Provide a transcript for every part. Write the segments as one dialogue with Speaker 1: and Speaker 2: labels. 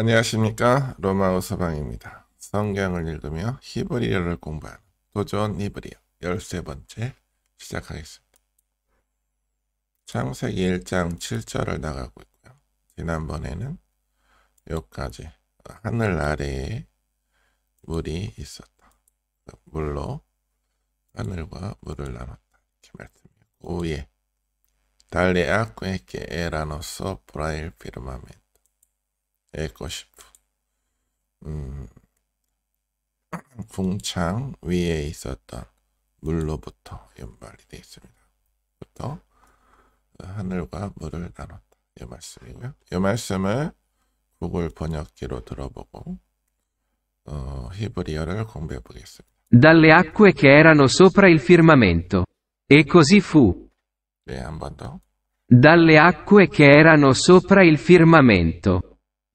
Speaker 1: 안녕하십니까 로마우 서방입니다. 성경을 읽으며 히브리어를 공부하는 도전 히브리어 13번째 시작하겠습니다. 창세기 1장 7절을 나가고 있고요. 지난번에는 여기까지 하늘 아래에 물이 있었다. 물로 하늘과 물을 나눴다. 이렇게 말씀이고 위에 dalle acque che erano sopra il firmamento 에코시프 음, 궁창 위에 있었던 물로부터 연발이 되어 있습니다. 부터 하늘과 물을 나눴다. 이 말씀이고요. 이 말씀을 구글 번역기로 들어보고 어, 히브리어를 공부해 보겠습니다.
Speaker 2: dalle acque che erano sopra il firmamento. E così fu.
Speaker 1: 네, 한번 더.
Speaker 2: Dalle acque che erano sopra il firmamento.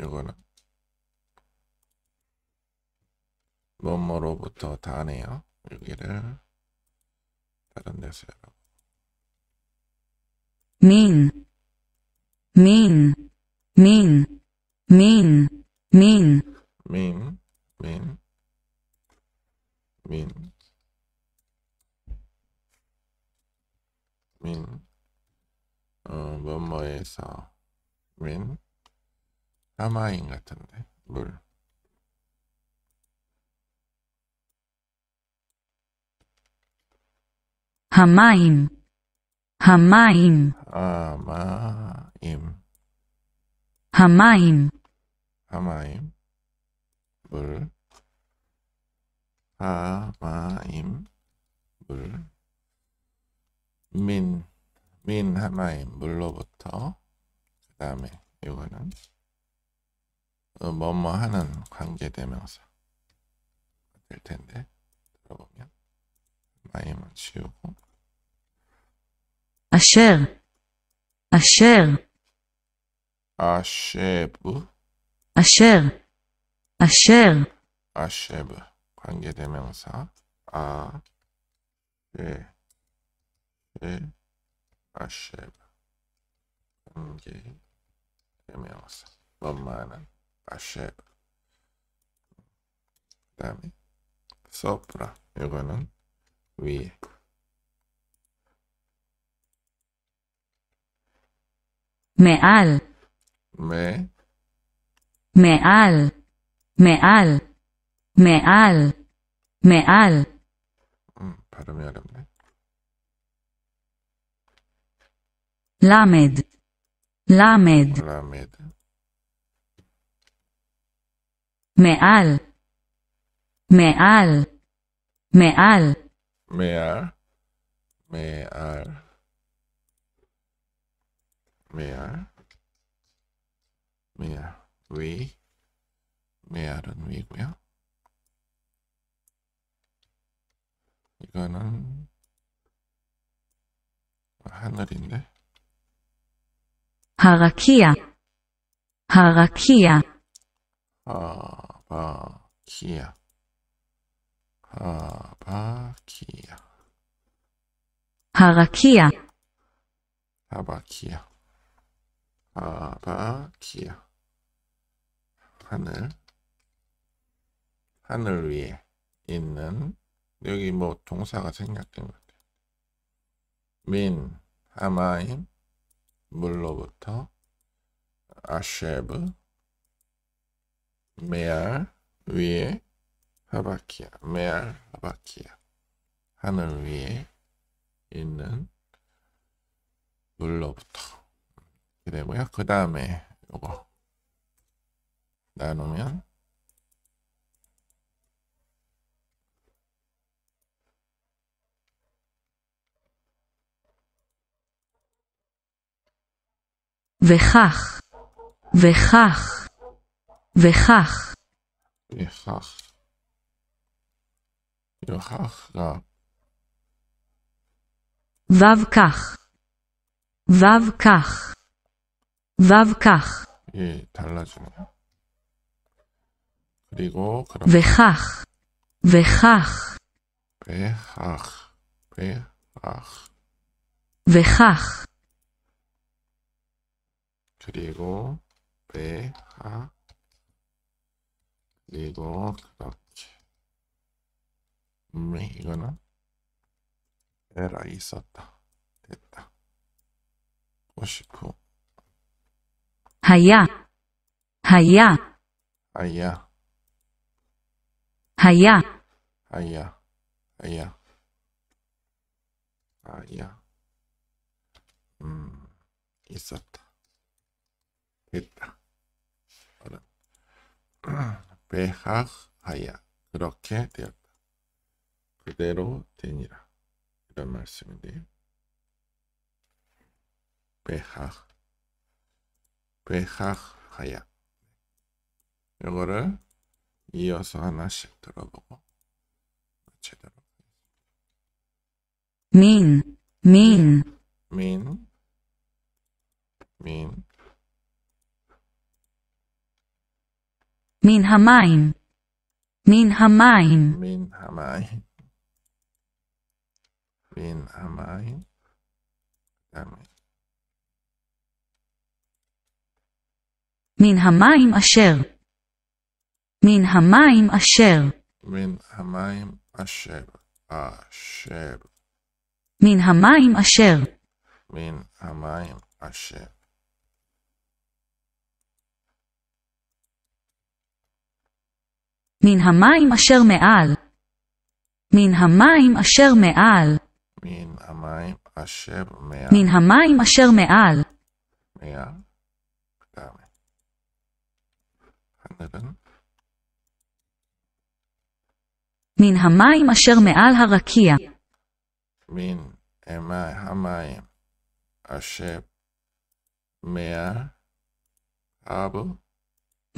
Speaker 1: 요거는 뭐뭐로부터 다네요. 여기를 다른 데서 열어.
Speaker 3: mean, mean, mean, mean, mean,
Speaker 1: mean, mean, mean, mean, 어, 뭐뭐에서 mean. 사마인 같은데 물. 하마임. 하마임.
Speaker 3: 하마임.
Speaker 1: 하마임. 하마임. 물. 하마임. 물민민 하마임. 물로부터. 그 다음에 이거는 어, 뭐뭐 하는 관계대명사 될 텐데 들어보면 마임은 지우고.
Speaker 3: 아쉘
Speaker 1: 아쉘 아쉐브?
Speaker 3: 아쉘
Speaker 1: 아쉘 아쉐브. 관계대명사 아 예, 예, 아쉐브. 관계대명사 뭐뭐 하는 아쉐브 그 다음에 소프라 이거는 위에
Speaker 3: מעל,
Speaker 1: 매,
Speaker 3: מעל, מעל, מעל, מעל,
Speaker 1: 음, 발음이 어렵네
Speaker 3: למד, למד,
Speaker 1: 라 메드
Speaker 3: מעל, מעל, מעל,
Speaker 1: 메알, 메알, 메알, 메알, 위, 메알은 위고요. 이거는 하늘인데
Speaker 3: הרקיע, הרקיע,
Speaker 1: 하 아, 하바키야. 하바키야.
Speaker 3: 아,
Speaker 1: 하바키야. 하바키야. 하바키야. 아, 하늘. 하늘 위에 있는 여기 뭐 동사가 생략된 것 같아요. 민 하마임 물로부터 아쉐브 메알 위에 하바키야, 메알 하바키야. 하늘 위에 있는 물로부터 이렇게 되고요. 그 다음에 요거 나누면
Speaker 3: וכך, וכך, וכך,
Speaker 1: וכך. וכך,
Speaker 3: וו כך, וו כך, וו כך,
Speaker 1: 예, 달라지네요. 그리고 그럼
Speaker 3: וכך, וכך,
Speaker 1: 배학, 배학,
Speaker 3: וכך,
Speaker 1: 그리고 배학, 이거 그렇게 음 이거는 에라 있었다. 됐다. 59
Speaker 3: 하야.
Speaker 1: 하야. 하야. 하야. 하야. 하야. 하야. 음 있었다. 됐다. 베하하야. 그렇게 되었다. 그대로 되니라. 이런 말씀인데요. 베하 베하하야. 이거를 이어서 하나씩 들어보고 제대로 mean.
Speaker 3: מן המים. מן המים.
Speaker 1: מן המים. מן המים.
Speaker 3: מן המים אשר. מן המים אשר.
Speaker 1: מן המים אשר. אשר. מן המים אשר. מן המים אשר.
Speaker 3: מן המים אשר,
Speaker 1: 민 하마임 아쉐브,
Speaker 3: מן המים אשר מעל, מן המים אשר מעל,
Speaker 1: 민 하마임 아쉐브 메아,
Speaker 3: מן המים אשר מעל,
Speaker 1: 메아, 그다음에 하늘은
Speaker 3: מן המים אשר מעל הרקיע,
Speaker 1: 민 에마 하마임 아쉐브 메아, 아브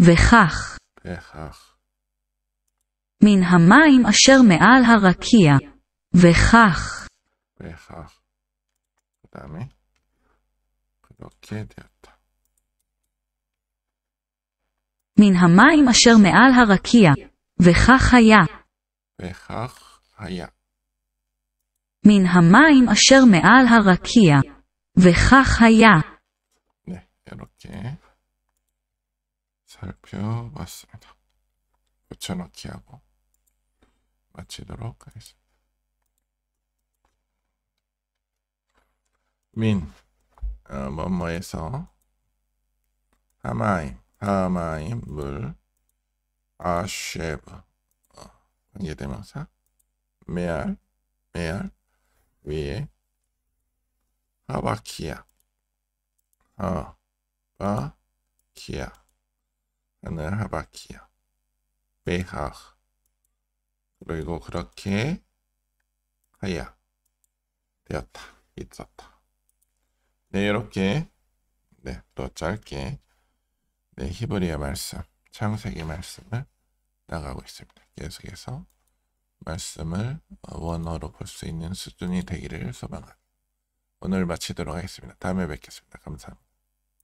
Speaker 3: וכך,
Speaker 1: 배학
Speaker 3: מן המים אשר מעל הרקיע, וכך,
Speaker 1: 배학 그 다음에 그렇게 되었다
Speaker 3: מן המים אשר מעל הרקיע, וכך היה,
Speaker 1: 배학 היה
Speaker 3: מן המים אשר מעל הרקיע, וכך היה,
Speaker 1: 네 이렇게 살펴봤습니다 붙여넣기 하고 마치도록 하겠습니다. 민, 어, 뭐뭐에서 하마임, 하마임, 물, 아쉐브, 어, 관계대명사, 메알, 메알, 위에, 하바키야, 하바키야, 하늘 하바키야, 베하, 그리고 그렇게 하야. 되었다. 있었다. 네 이렇게. 네 또 짧게. 네 히브리어 말씀 창세기 말씀을 나가고 있습니다. 계속해서 말씀을 원어로 볼 수 있는 수준이 되기를 소망합니다. 오늘 마치도록 하겠습니다. 다음에 뵙겠습니다. 감사합니다